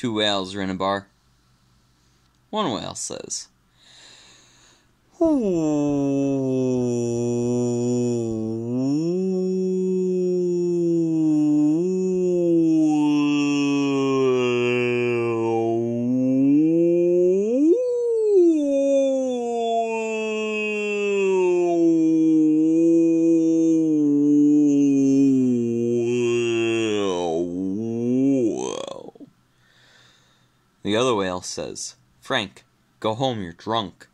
Two whales are in a bar. One whale says, The other whale says, Frank, go home, you're drunk.